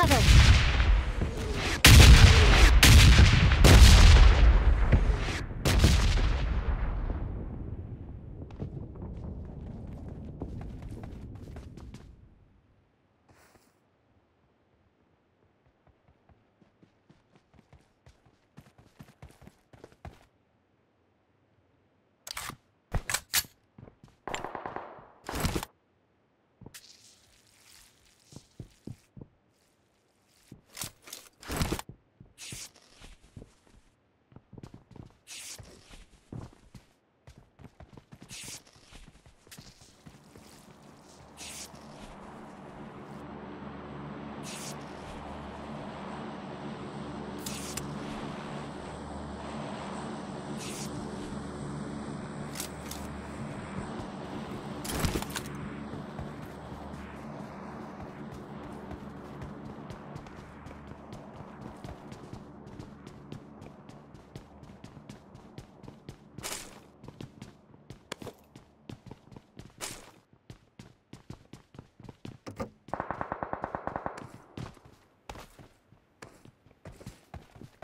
covered.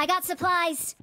I got supplies.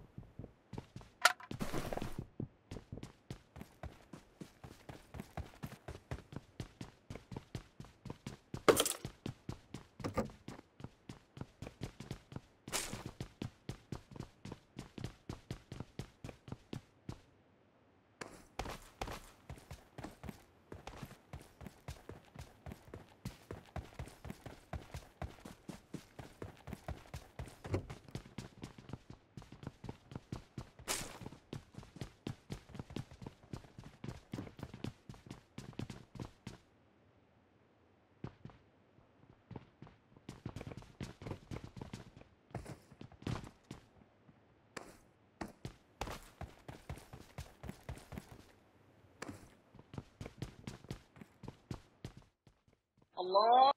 Allah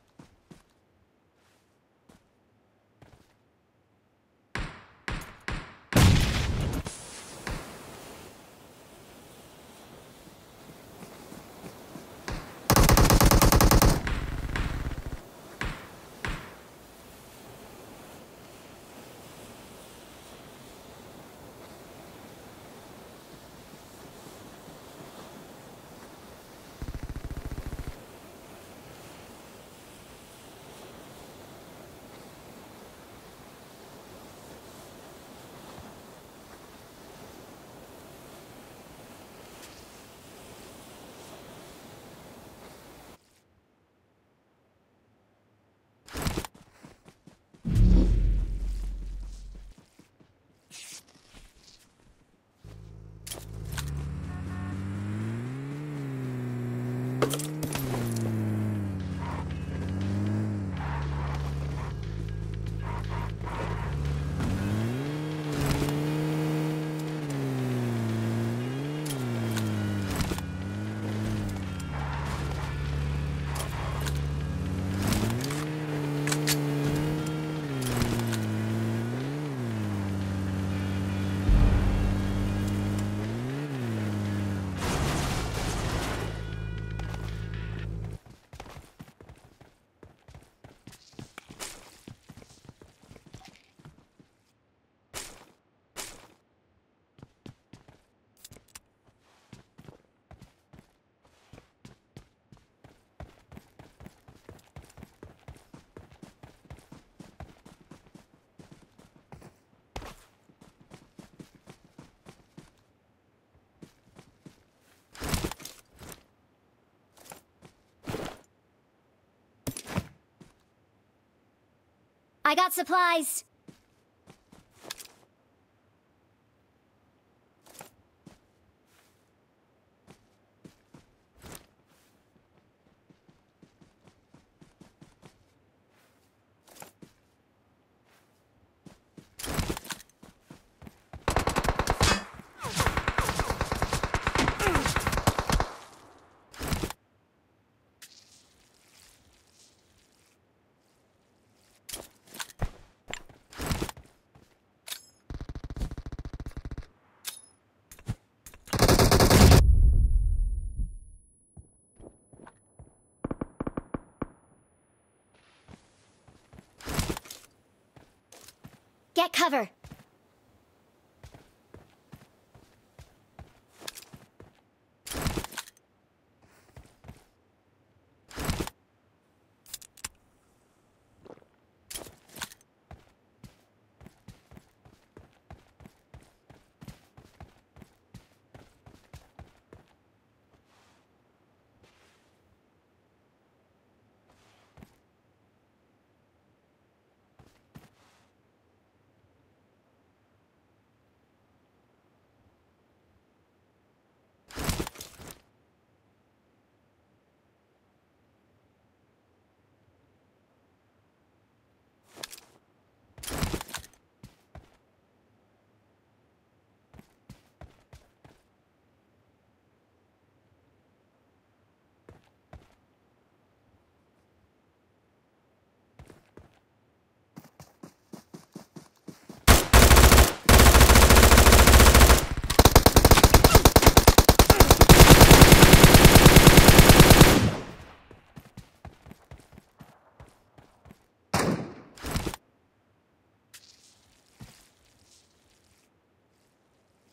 I got supplies. Cover.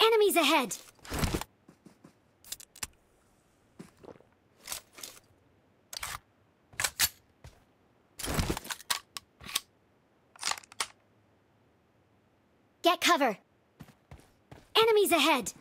Enemies ahead! Get cover! Enemies ahead!